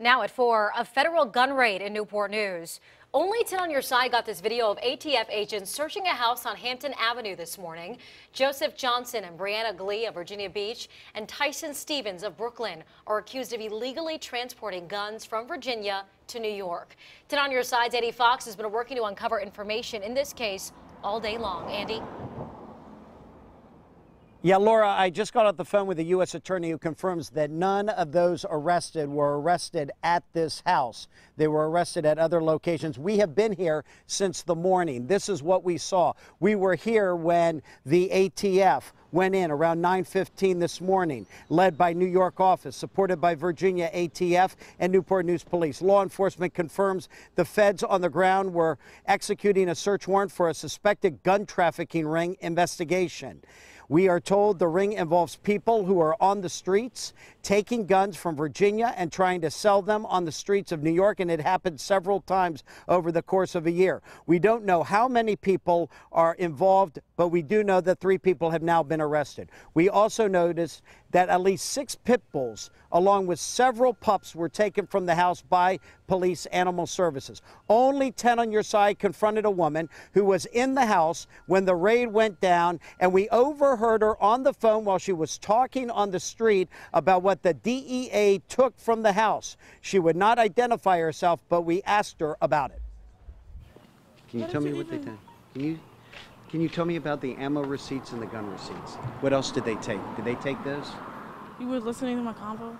Now at 4, a federal gun raid in Newport News. Only 10 on your side got this video of ATF agents searching a house on Hampton Avenue this morning. Joseph Johnson and Brianna Glee of Virginia Beach and Tyson Stevens of Brooklyn are accused of illegally transporting guns from Virginia to New York. 10 on your side's Andy Fox has been working to uncover information in this case all day long. Andy? Yeah, Laura, I just got off the phone with a U.S. attorney who confirms that none of those arrested were arrested at this house. They were arrested at other locations. We have been here since the morning. This is what we saw. We were here when the ATF went in around 9:15 this morning, led by New York office, supported by Virginia ATF and Newport News Police. Law enforcement confirms the feds on the ground were executing a search warrant for a suspected gun trafficking ring investigation. We are told the ring involves people who are on the streets taking guns from Virginia and trying to sell them on the streets of New York, and it happened several times over the course of a year. We don't know how many people are involved, but we do know that three people have now been arrested. We also noticed that at least six pit bulls, along with several pups, were taken from the house by police animal services. Only 10 on your side confronted a woman who was in the house when the raid went down, and we overheard her on the phone while she was talking on the street about what the DEA took from the house. She would not identify herself, but we asked her about it. Can you What tell me what they even- did? Can you can you tell me about the ammo receipts and the gun receipts? What else did they take? Did they take those? You were listening to my convo?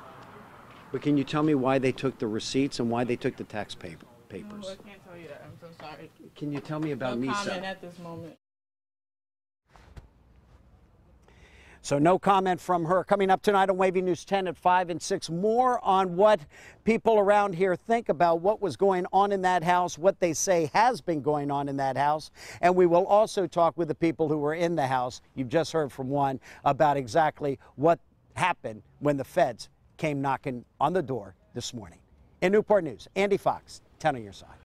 But can you tell me why they took the receipts and why they took the tax paper, No, I can't tell you that. I'm so sorry. Can you tell me about no comment Misa? at this moment. So no comment from her. Coming up tonight on Wavy News 10 at 5 and 6, more on what people around here think about what was going on in that house, what they say has been going on in that house. And we will also talk with the people who were in the house. You've just heard from one about exactly what happened when the feds came knocking on the door this morning. In Newport News, Andy Fox, 10 on your side.